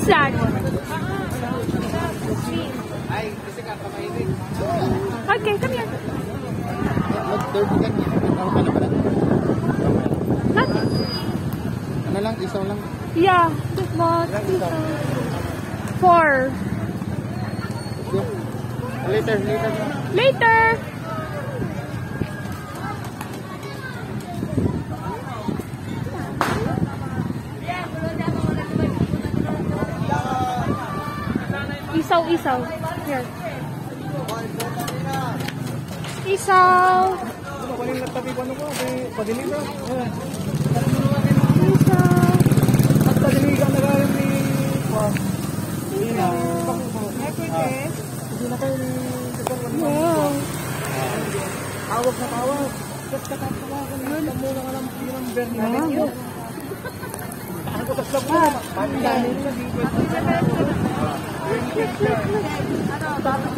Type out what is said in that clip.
much that? Okay, come here. Niya. Ano lang, isaw lang. Yeah, just bought four. Later, later. Later. Hindi na kayo ni... Wow. Tawag na tawag. Just katatawagan lang muna ka lang ng Bernal. Wow. Ano ko sa mo? Ang dami பாவம்